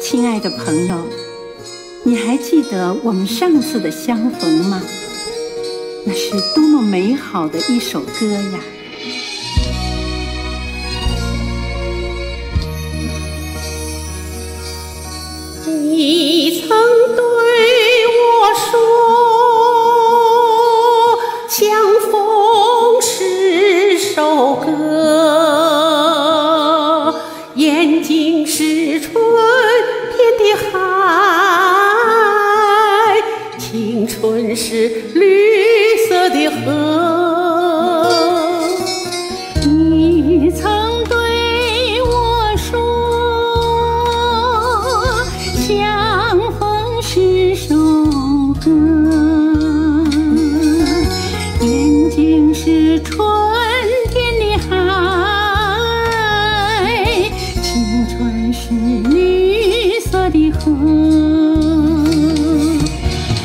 亲爱的朋友，你还记得我们上次的相逢吗？那是多么美好的一首歌呀！眼睛是春天的海，青春是绿色的河。你曾对我说，相逢是首歌，的河。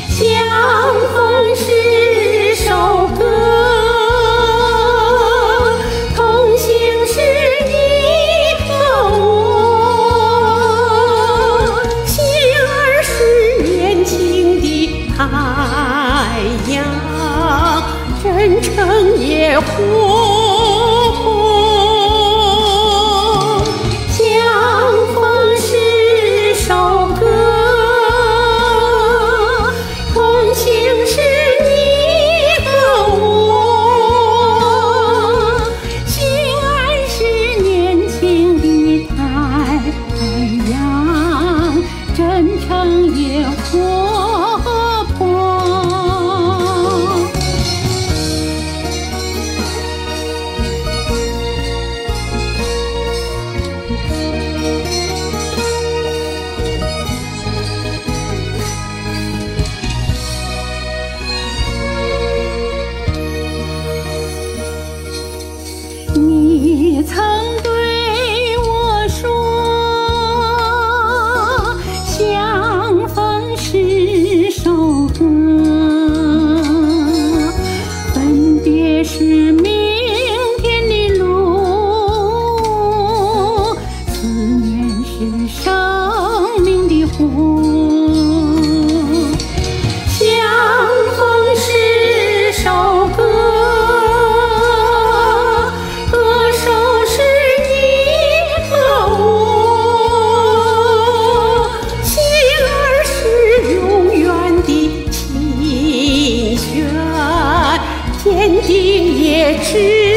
相逢是首歌，同行是你和我，心儿是年轻的太阳，真诚也活天地也知